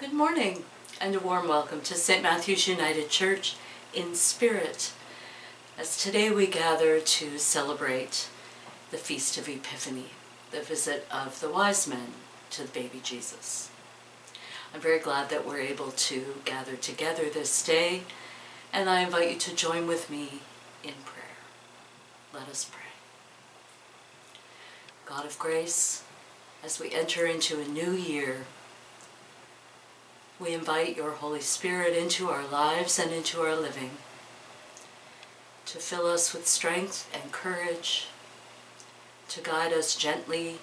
Good morning and a warm welcome to St. Matthew's United Church in spirit as today we gather to celebrate the Feast of Epiphany, the visit of the wise men to the baby Jesus. I'm very glad that we're able to gather together this day and I invite you to join with me in prayer. Let us pray. God of grace, as we enter into a new year, we invite your Holy Spirit into our lives and into our living to fill us with strength and courage, to guide us gently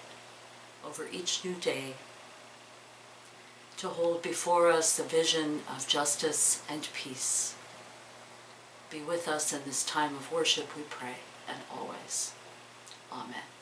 over each new day, to hold before us the vision of justice and peace. Be with us in this time of worship, we pray, and always. Amen.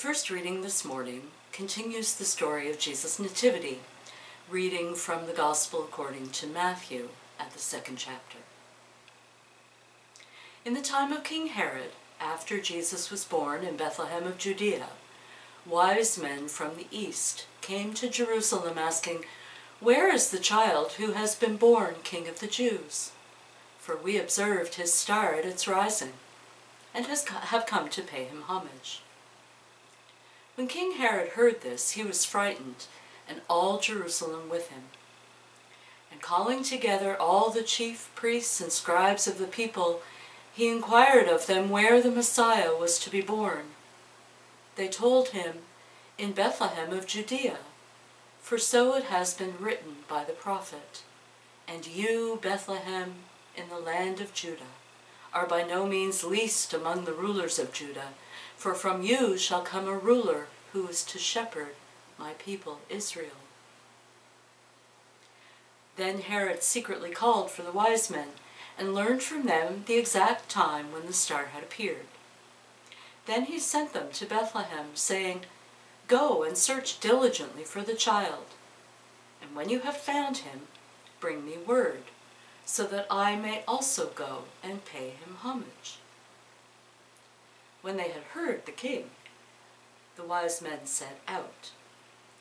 First reading this morning continues the story of Jesus' Nativity, reading from the Gospel according to Matthew at the second chapter. In the time of King Herod, after Jesus was born in Bethlehem of Judea, wise men from the east came to Jerusalem asking, Where is the child who has been born King of the Jews? For we observed his star at its rising, and has, have come to pay him homage. When King Herod heard this, he was frightened, and all Jerusalem with him. And calling together all the chief priests and scribes of the people, he inquired of them where the Messiah was to be born. They told him, In Bethlehem of Judea, for so it has been written by the prophet, And you, Bethlehem, in the land of Judah, are by no means least among the rulers of Judah, for from you shall come a ruler who is to shepherd my people Israel. Then Herod secretly called for the wise men and learned from them the exact time when the star had appeared. Then he sent them to Bethlehem, saying, Go and search diligently for the child, and when you have found him, bring me word so that I may also go and pay him homage. When they had heard the king, the wise men set out,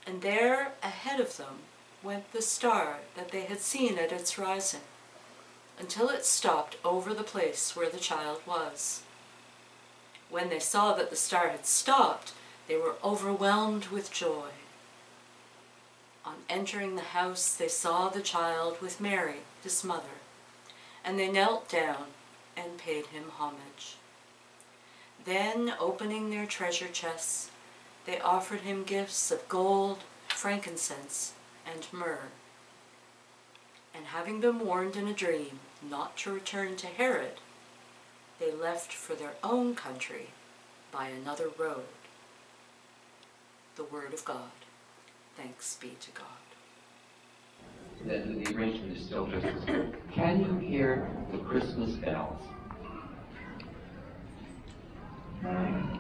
and there ahead of them went the star that they had seen at its rising, until it stopped over the place where the child was. When they saw that the star had stopped, they were overwhelmed with joy. On entering the house, they saw the child with Mary, his mother and they knelt down and paid him homage. Then, opening their treasure chests, they offered him gifts of gold, frankincense, and myrrh. And having been warned in a dream not to return to Herod, they left for their own country by another road. The Word of God. Thanks be to God the, arrangement is still just as good. Can you hear the Christmas bells? Amen.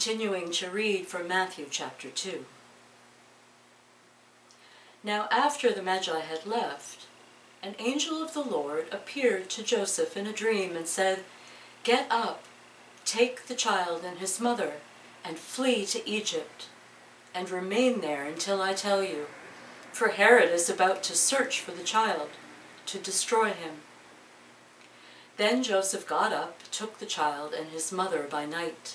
Continuing to read from Matthew chapter 2. Now after the Magi had left, an angel of the Lord appeared to Joseph in a dream and said, Get up, take the child and his mother, and flee to Egypt, and remain there until I tell you, for Herod is about to search for the child, to destroy him. Then Joseph got up, took the child and his mother by night,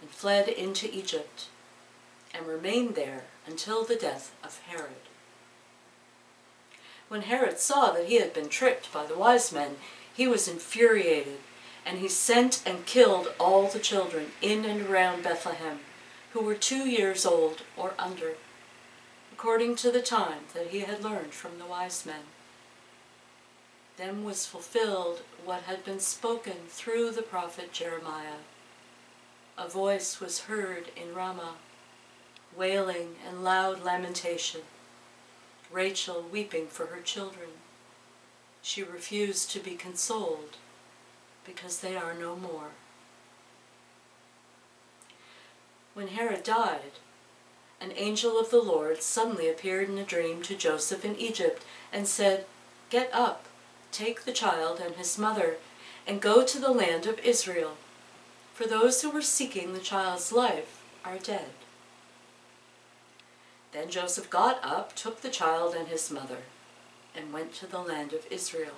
and fled into Egypt, and remained there until the death of Herod. When Herod saw that he had been tricked by the wise men, he was infuriated, and he sent and killed all the children in and around Bethlehem who were two years old or under, according to the time that he had learned from the wise men. Then was fulfilled what had been spoken through the prophet Jeremiah. A voice was heard in Ramah, wailing and loud lamentation Rachel weeping for her children. She refused to be consoled because they are no more. When Herod died, an angel of the Lord suddenly appeared in a dream to Joseph in Egypt and said, Get up, take the child and his mother, and go to the land of Israel, for those who were seeking the child's life are dead. Then Joseph got up, took the child and his mother, and went to the land of Israel.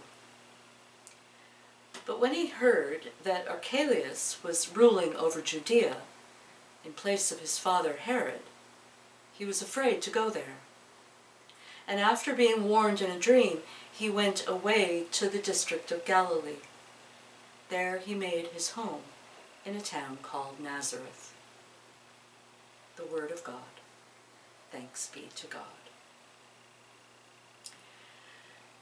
But when he heard that Archelaus was ruling over Judea, in place of his father Herod, he was afraid to go there. And after being warned in a dream, he went away to the district of Galilee. There he made his home in a town called Nazareth. The Word of God. Thanks be to God.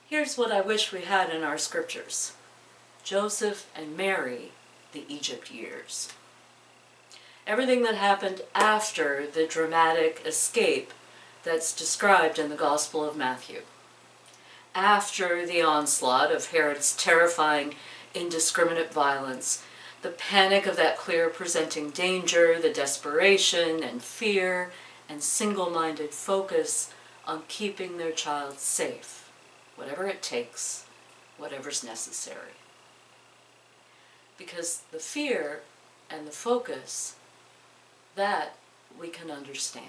Here's what I wish we had in our scriptures Joseph and Mary, the Egypt years. Everything that happened after the dramatic escape that's described in the Gospel of Matthew. After the onslaught of Herod's terrifying, indiscriminate violence, the panic of that clear presenting danger, the desperation and fear and single-minded focus on keeping their child safe, whatever it takes, whatever's necessary. Because the fear and the focus, that we can understand.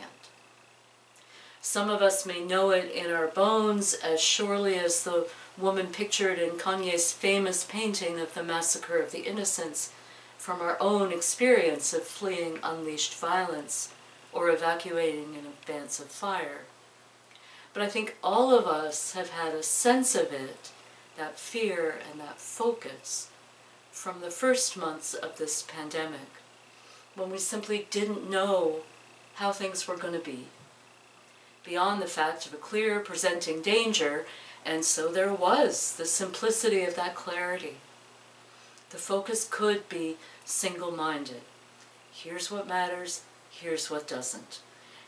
Some of us may know it in our bones as surely as the woman pictured in Cogniet's famous painting of the Massacre of the Innocents from our own experience of fleeing unleashed violence or evacuating in advance of fire. But I think all of us have had a sense of it, that fear and that focus, from the first months of this pandemic, when we simply didn't know how things were going to be. Beyond the fact of a clear presenting danger, and so there was the simplicity of that clarity. The focus could be single-minded. Here's what matters, here's what doesn't.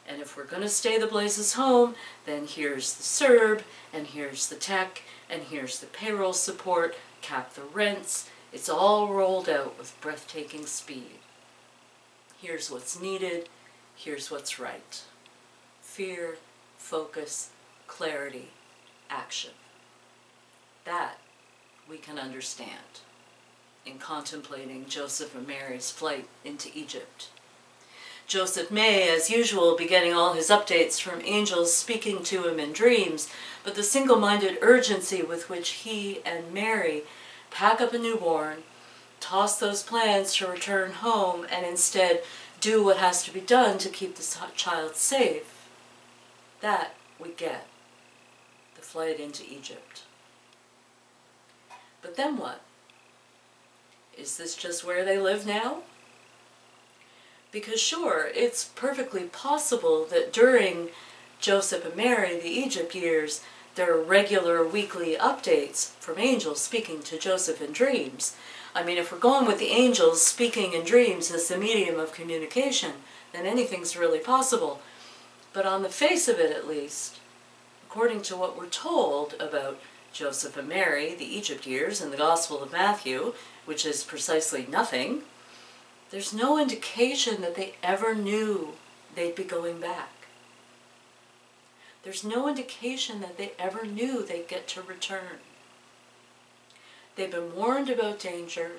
And if we're going to stay the Blazes home, then here's the CERB, and here's the tech, and here's the payroll support, cap the rents. It's all rolled out with breathtaking speed. Here's what's needed, here's what's right. Fear, focus, clarity, action. That we can understand in contemplating Joseph and Mary's flight into Egypt. Joseph may, as usual, be getting all his updates from angels speaking to him in dreams, but the single-minded urgency with which he and Mary pack up a newborn, toss those plans to return home, and instead do what has to be done to keep the child safe, that we get. The flight into Egypt. But then what? Is this just where they live now? Because sure, it's perfectly possible that during Joseph and Mary, the Egypt years, there are regular weekly updates from angels speaking to Joseph in dreams. I mean, if we're going with the angels speaking in dreams as the medium of communication, then anything's really possible. But on the face of it, at least, according to what we're told about Joseph and Mary, the Egypt years, in the Gospel of Matthew, which is precisely nothing, there's no indication that they ever knew they'd be going back. There's no indication that they ever knew they'd get to return. They've been warned about danger,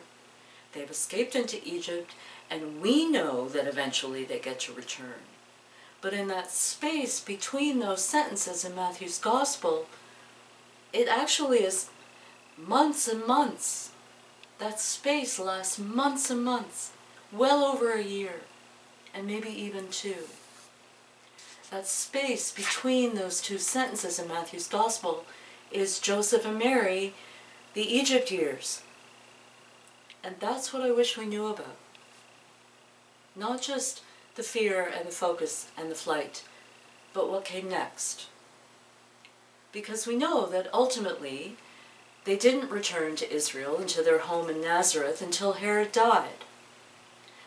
they've escaped into Egypt, and we know that eventually they get to return. But in that space between those sentences in Matthew's Gospel, it actually is months and months. That space lasts months and months, well over a year, and maybe even two. That space between those two sentences in Matthew's Gospel is Joseph and Mary, the Egypt years. And that's what I wish we knew about. Not just the fear and the focus and the flight, but what came next. Because we know that ultimately they didn't return to Israel and to their home in Nazareth until Herod died.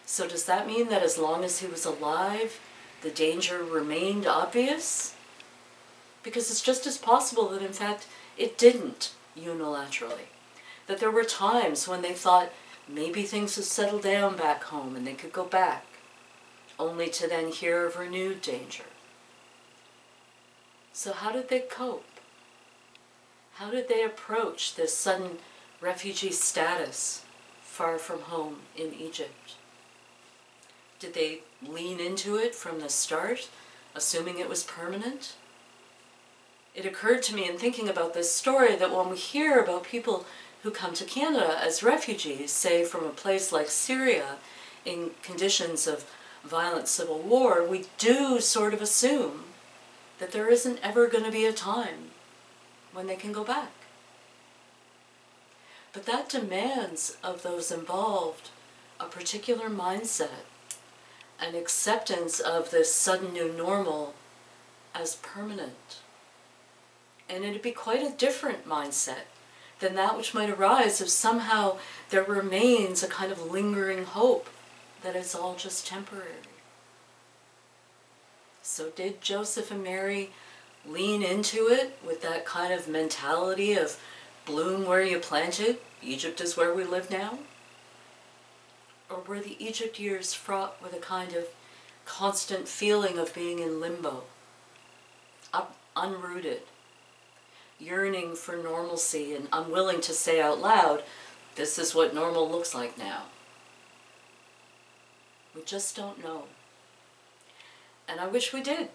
So does that mean that as long as he was alive, the danger remained obvious? Because it's just as possible that in fact it didn't unilaterally. That there were times when they thought maybe things would settle down back home and they could go back only to then hear of renewed danger. So, how did they cope? How did they approach this sudden refugee status far from home in Egypt? Did they lean into it from the start, assuming it was permanent? It occurred to me in thinking about this story that when we hear about people who come to Canada as refugees, say from a place like Syria, in conditions of violent civil war, we do sort of assume that there isn't ever going to be a time when they can go back. But that demands of those involved a particular mindset, an acceptance of this sudden new normal as permanent. And it'd be quite a different mindset than that which might arise if somehow there remains a kind of lingering hope that it's all just temporary. So, did Joseph and Mary lean into it with that kind of mentality of bloom where you planted, Egypt is where we live now? Or were the Egypt years fraught with a kind of constant feeling of being in limbo, up, unrooted, yearning for normalcy and unwilling to say out loud, this is what normal looks like now? We just don't know. And I wish we did.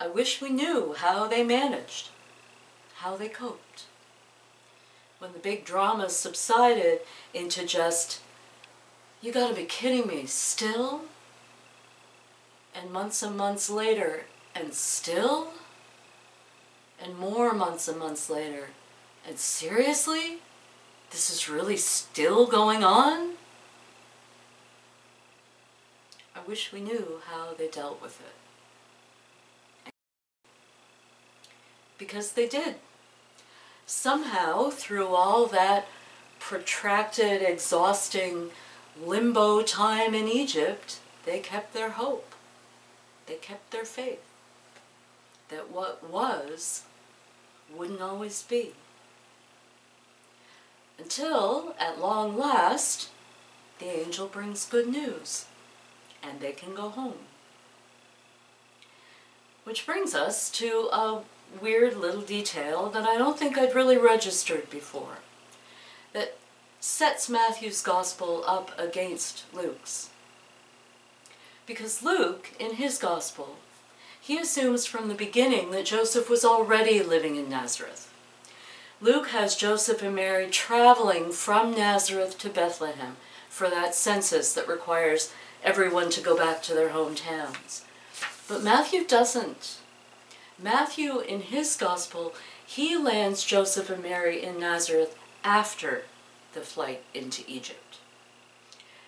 I wish we knew how they managed, how they coped. When the big drama subsided into just, you gotta be kidding me, still? And months and months later, and still? And more months and months later, and seriously? This is really still going on? I wish we knew how they dealt with it. Because they did. Somehow, through all that protracted, exhausting limbo time in Egypt, they kept their hope. They kept their faith that what was wouldn't always be. Until, at long last, the angel brings good news and they can go home. Which brings us to a weird little detail that I don't think I'd really registered before, that sets Matthew's Gospel up against Luke's. Because Luke, in his Gospel, he assumes from the beginning that Joseph was already living in Nazareth. Luke has Joseph and Mary traveling from Nazareth to Bethlehem for that census that requires everyone to go back to their hometowns. But Matthew doesn't. Matthew, in his gospel, he lands Joseph and Mary in Nazareth after the flight into Egypt.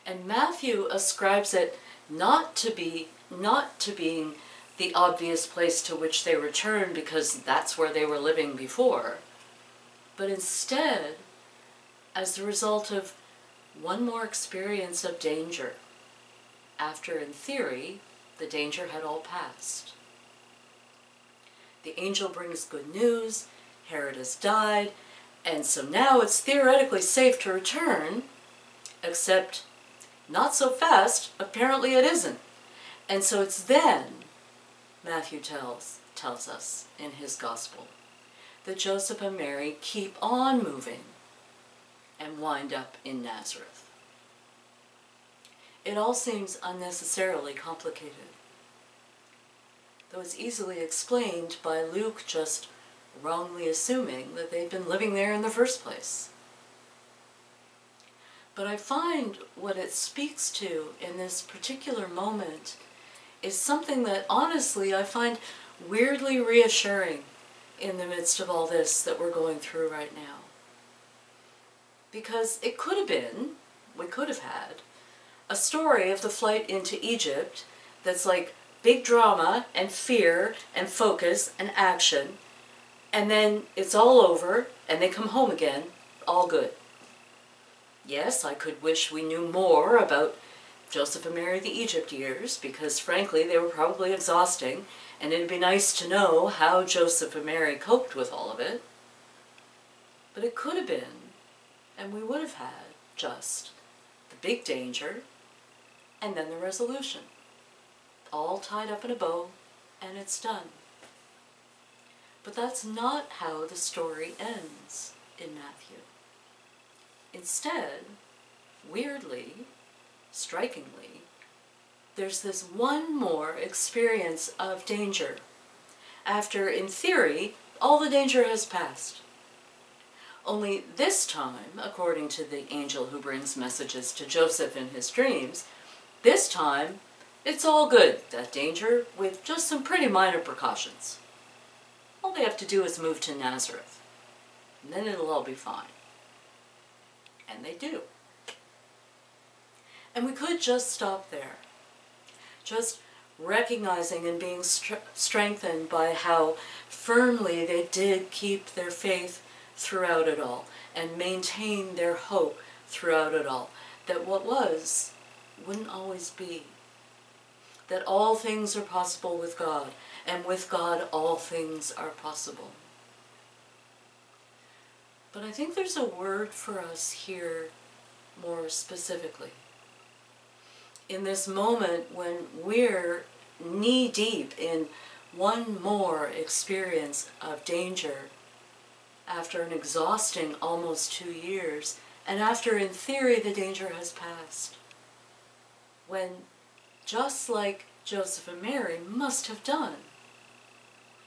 And Matthew ascribes it not to be not to being the obvious place to which they return because that's where they were living before, but instead as the result of one more experience of danger after, in theory, the danger had all passed. The angel brings good news, Herod has died, and so now it's theoretically safe to return, except not so fast, apparently it isn't. And so it's then, Matthew tells, tells us in his gospel that Joseph and Mary keep on moving and wind up in Nazareth. It all seems unnecessarily complicated, though it's easily explained by Luke just wrongly assuming that they'd been living there in the first place. But I find what it speaks to in this particular moment is something that honestly I find weirdly reassuring in the midst of all this that we're going through right now. Because it could have been, we could have had, a story of the flight into Egypt that's like big drama and fear and focus and action, and then it's all over and they come home again, all good. Yes, I could wish we knew more about Joseph and Mary the Egypt years, because frankly they were probably exhausting, and it'd be nice to know how Joseph and Mary coped with all of it. But it could have been, and we would have had, just the big danger, and then the resolution. All tied up in a bow, and it's done. But that's not how the story ends in Matthew. Instead, weirdly, strikingly, there's this one more experience of danger after, in theory, all the danger has passed. Only this time, according to the angel who brings messages to Joseph in his dreams, this time it's all good, that danger, with just some pretty minor precautions. All they have to do is move to Nazareth, and then it'll all be fine. And they do. And we could just stop there. Just recognizing and being strengthened by how firmly they did keep their faith throughout it all and maintain their hope throughout it all. That what was wouldn't always be. That all things are possible with God, and with God all things are possible. But I think there's a word for us here more specifically in this moment when we're knee deep in one more experience of danger after an exhausting almost two years, and after, in theory, the danger has passed. When, just like Joseph and Mary must have done,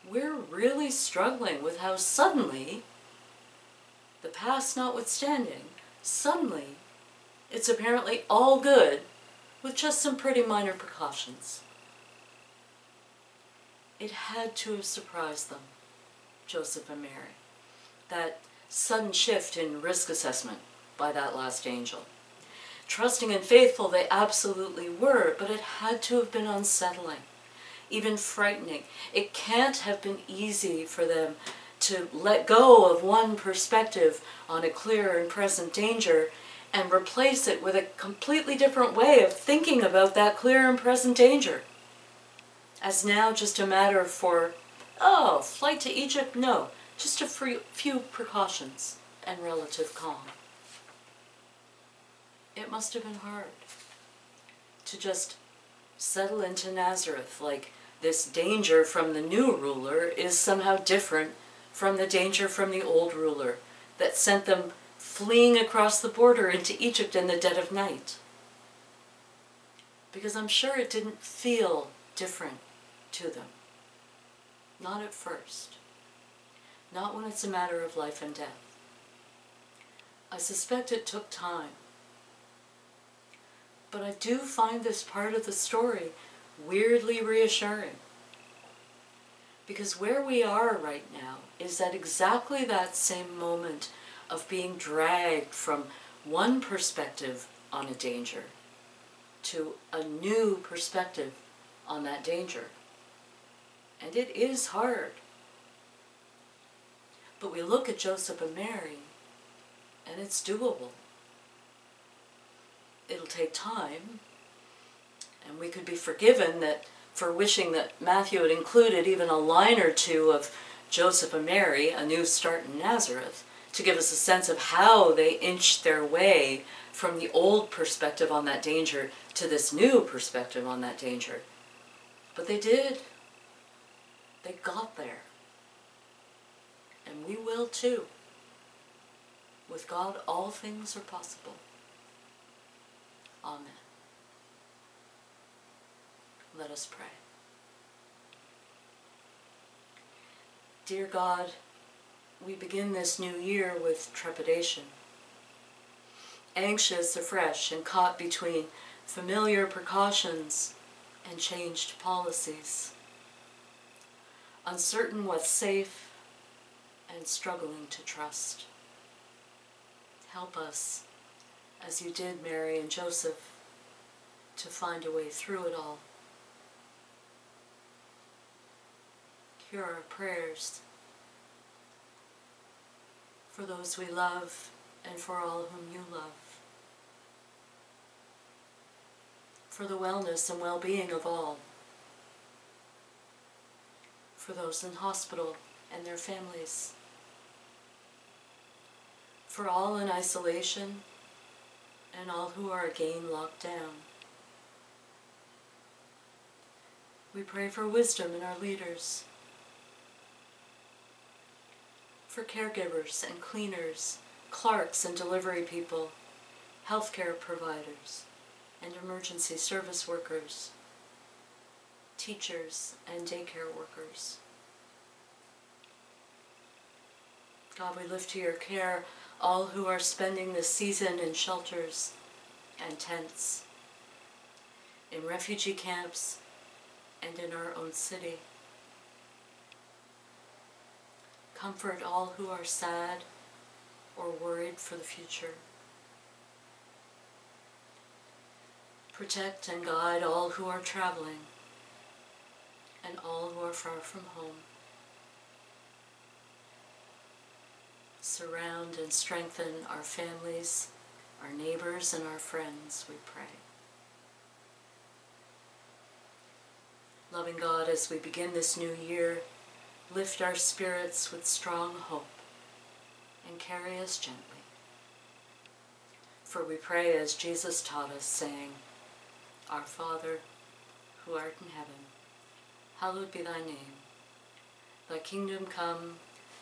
we're really struggling with how suddenly, the past notwithstanding, suddenly, it's apparently all good with just some pretty minor precautions. It had to have surprised them, Joseph and Mary, that sudden shift in risk assessment by that last angel. Trusting and faithful they absolutely were, but it had to have been unsettling, even frightening. It can't have been easy for them to let go of one perspective on a clear and present danger and replace it with a completely different way of thinking about that clear and present danger. As now just a matter for, oh, flight to Egypt? No, just a few precautions and relative calm. It must have been hard to just settle into Nazareth like this danger from the new ruler is somehow different from the danger from the old ruler that sent them fleeing across the border into Egypt in the dead of night. Because I'm sure it didn't feel different to them. Not at first. Not when it's a matter of life and death. I suspect it took time. But I do find this part of the story weirdly reassuring. Because where we are right now is at exactly that same moment of being dragged from one perspective on a danger to a new perspective on that danger. And it is hard. But we look at Joseph and Mary, and it's doable. It'll take time, and we could be forgiven that for wishing that Matthew had included even a line or two of Joseph and Mary, a new start in Nazareth, to give us a sense of how they inched their way from the old perspective on that danger to this new perspective on that danger. But they did. They got there. And we will too. With God, all things are possible. Amen. Let us pray. Dear God, we begin this new year with trepidation, anxious afresh and caught between familiar precautions and changed policies, uncertain what's safe and struggling to trust. Help us, as you did Mary and Joseph, to find a way through it all. Hear our prayers for those we love and for all whom you love. For the wellness and well-being of all. For those in hospital and their families. For all in isolation and all who are again locked down. We pray for wisdom in our leaders for caregivers and cleaners, clerks and delivery people, healthcare providers, and emergency service workers, teachers and daycare workers. God, we lift to your care all who are spending this season in shelters and tents, in refugee camps, and in our own city. Comfort all who are sad or worried for the future. Protect and guide all who are traveling and all who are far from home. Surround and strengthen our families, our neighbors, and our friends, we pray. Loving God, as we begin this new year, lift our spirits with strong hope, and carry us gently. For we pray as Jesus taught us, saying, Our Father, who art in heaven, hallowed be thy name. Thy kingdom come,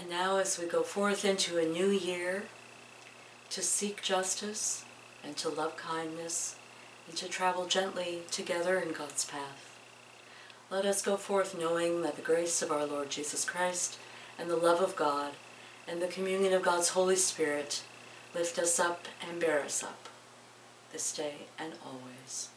And now, as we go forth into a new year, to seek justice and to love kindness and to travel gently together in God's path, let us go forth knowing that the grace of our Lord Jesus Christ and the love of God and the communion of God's Holy Spirit lift us up and bear us up this day and always.